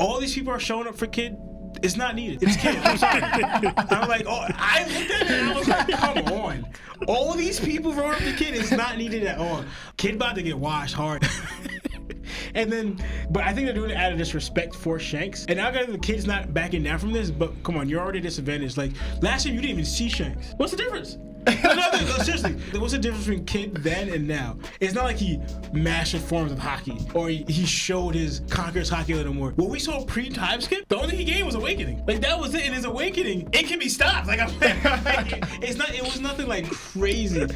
all these people are showing up for Kid. It's not needed. It's Kid. I'm sorry. I'm like, oh, I looked at it and I was like, come on. All these people voting up the Kid It's not needed at all. Kid about to get washed hard. And then, but I think they're doing it out of disrespect for Shanks. And now that the kid's not backing down from this, but come on, you're already disadvantaged. Like last year, you didn't even see Shanks. What's the difference? no, no, no, seriously, what's the difference between Kid then and now? It's not like he mastered forms of Haki or he, he showed his conquerors Haki a little more. What we saw pre-time skip, the only thing he gained was awakening. Like that was it. In his awakening, it can be stopped. Like I'm, it's not. It was nothing like crazy.